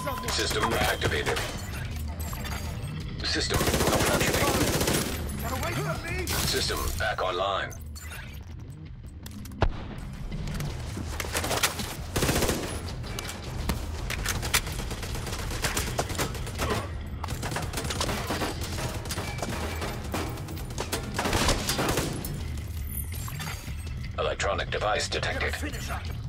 System activated. System. System back online. Electronic device detected.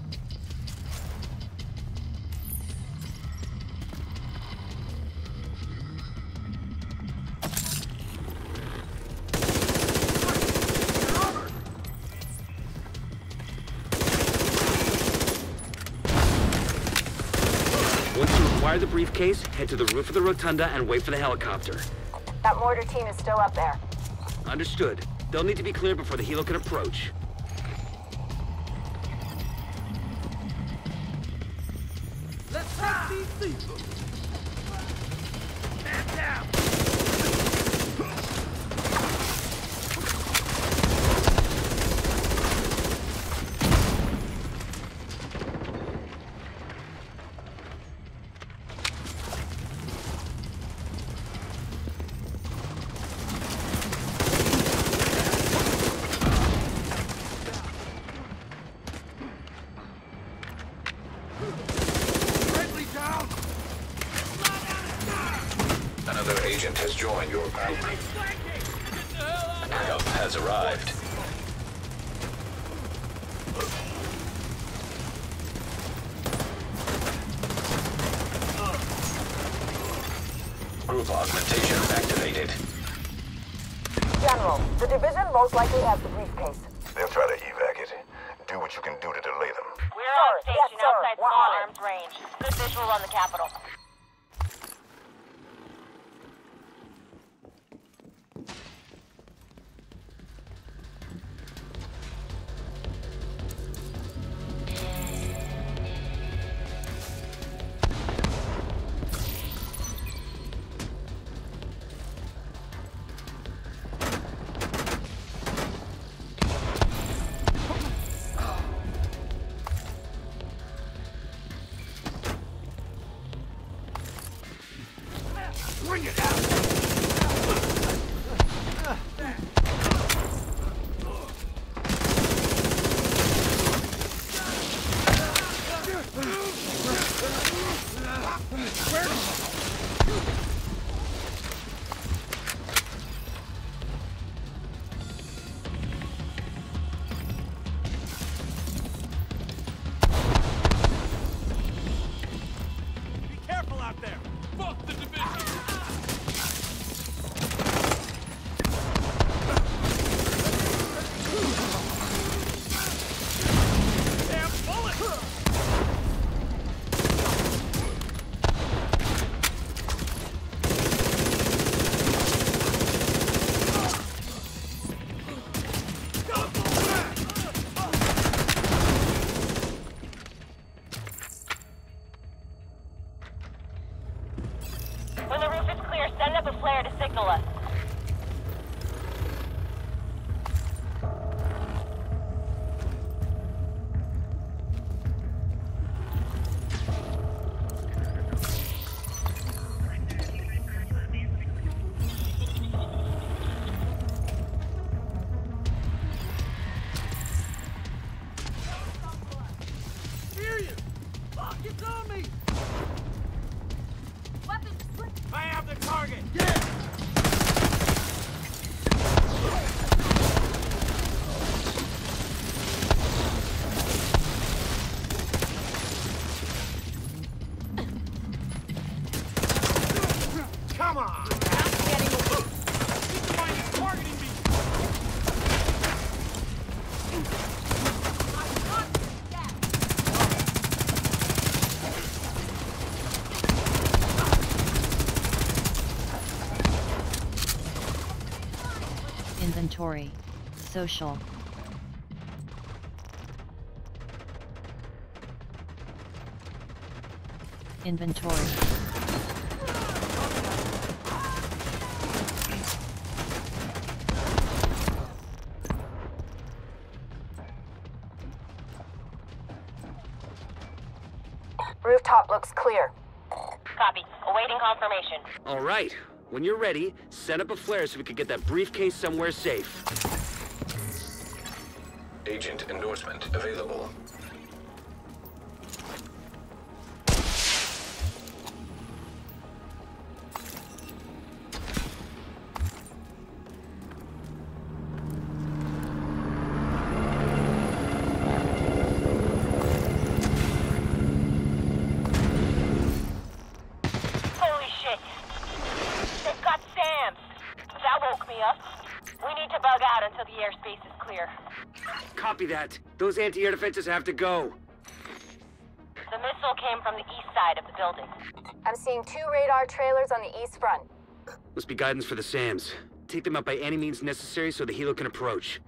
Acquire the briefcase, head to the roof of the rotunda and wait for the helicopter. That mortar team is still up there. Understood. They'll need to be cleared before the helo can approach. Likely has the briefcase. They'll try to evac it. Do what you can do to delay them. We're Sir, on station yes, outside We're small arms range. Good visual on the Capitol. Bring it out. Inventory. Social. Inventory. Rooftop looks clear. Copy. Awaiting confirmation. All right. When you're ready, set up a flare so we can get that briefcase somewhere safe. Agent endorsement available. Until the airspace is clear. Copy that. Those anti-air defenses have to go. The missile came from the east side of the building. I'm seeing two radar trailers on the east front. Must be guidance for the SAMs. Take them out by any means necessary so the helo can approach.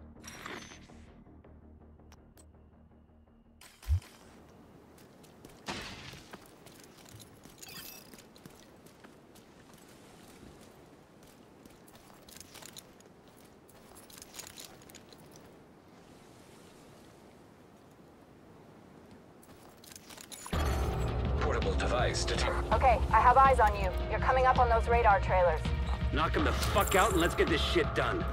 Detected. Okay, I have eyes on you. You're coming up on those radar trailers. Knock them the fuck out and let's get this shit done.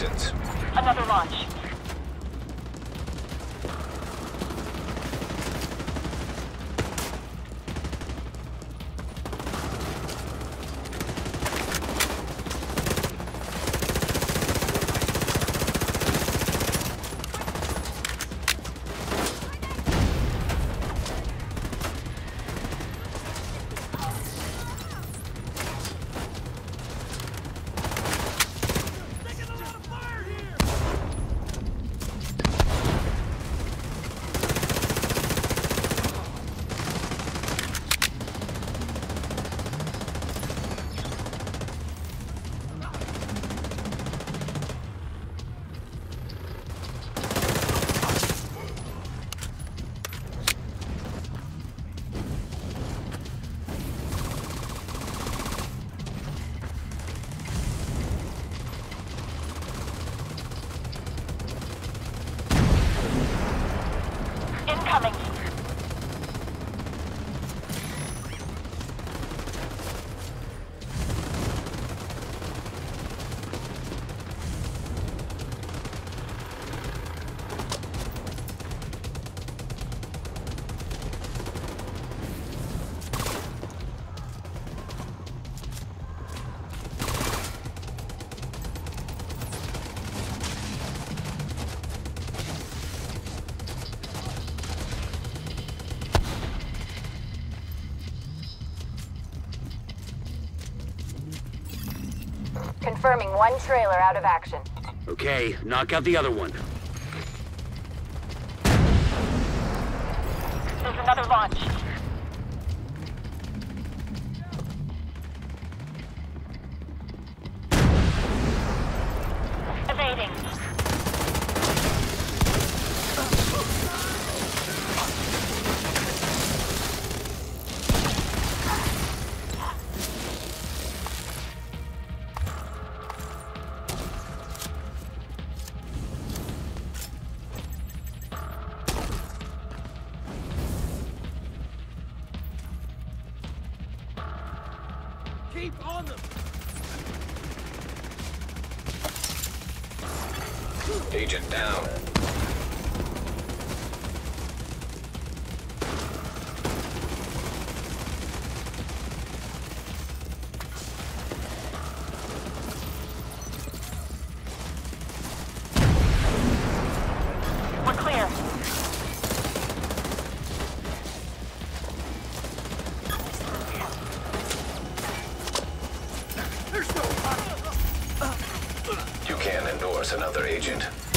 Needs assistance. Another launch. Confirming one trailer out of action. Okay, knock out the other one. There's another launch. Keep on them! Agent down. We're clear. There's no... Can endorse another agent.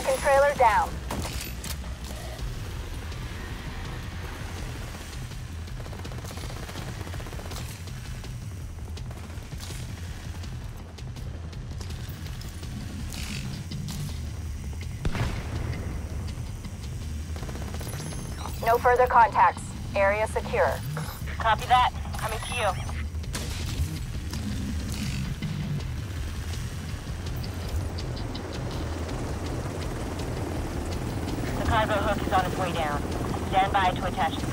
Second trailer down. No further contacts. Area secure. Copy that. Coming to you. Cargo hook is on its way down. Stand by to attach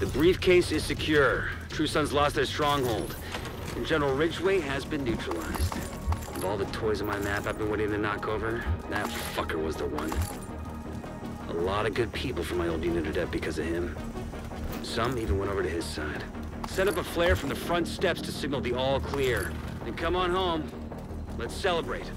The briefcase is secure. True Sons lost their stronghold. And General Ridgeway has been neutralized. Of all the toys on my map I've been waiting to knock over, that fucker was the one. A lot of good people from my old unit are dead because of him. Some even went over to his side. Set up a flare from the front steps to signal the all clear. Then come on home. Let's celebrate.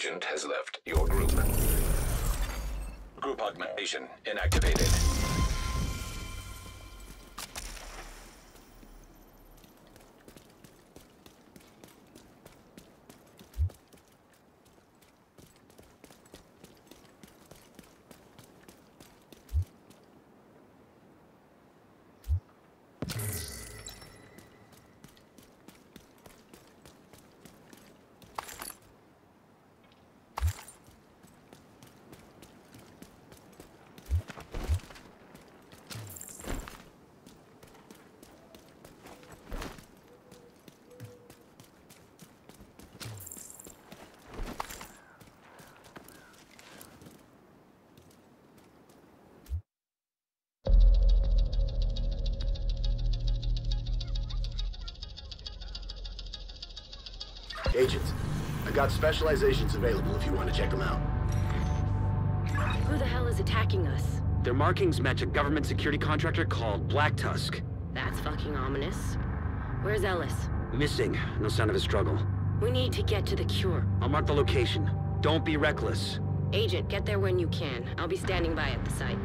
Agent has left your group. Group augmentation inactivated. Agent, I got specializations available if you want to check them out. Who the hell is attacking us? Their markings match a government security contractor called Black Tusk. That's fucking ominous. Where's Ellis? Missing. No sign of a struggle. We need to get to the cure. I'll mark the location. Don't be reckless. Agent, get there when you can. I'll be standing by at the site.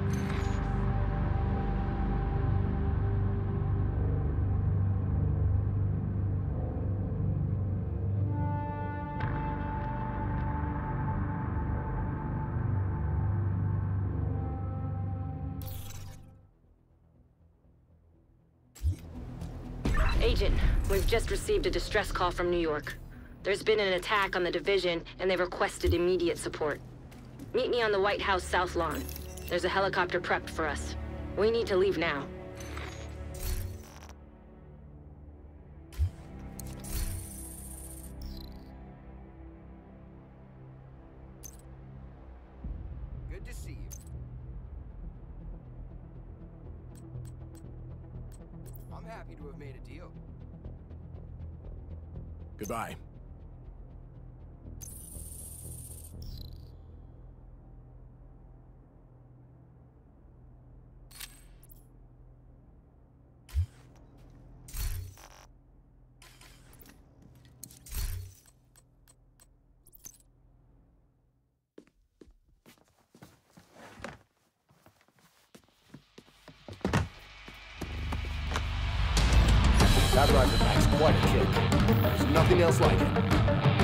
Agent, we've just received a distress call from New York. There's been an attack on the division, and they've requested immediate support. Meet me on the White House South Lawn. There's a helicopter prepped for us. We need to leave now. Good to see you. Happy to have made a deal. Goodbye. That rifle pack's quite a kick. There's nothing else like it.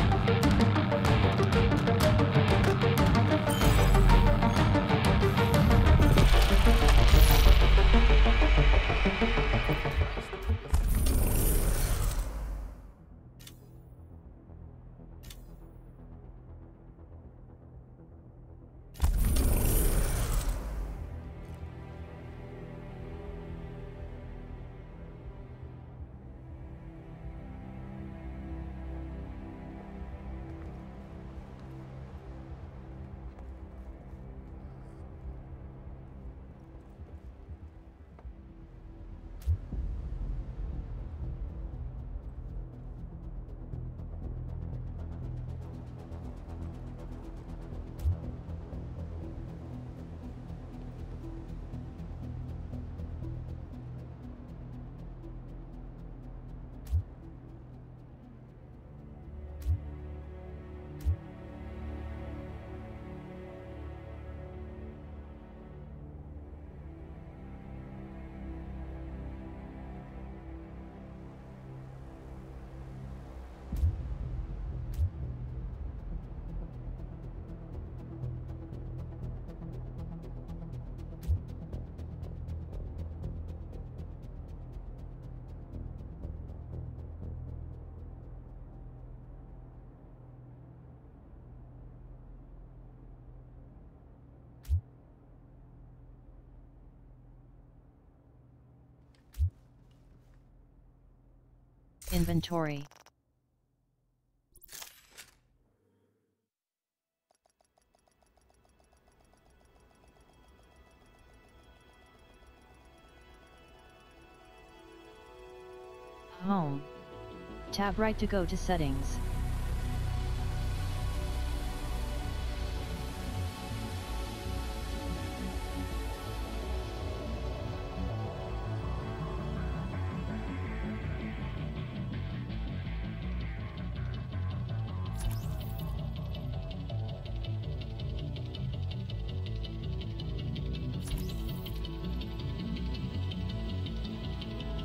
Inventory. Home. Tap right to go to settings.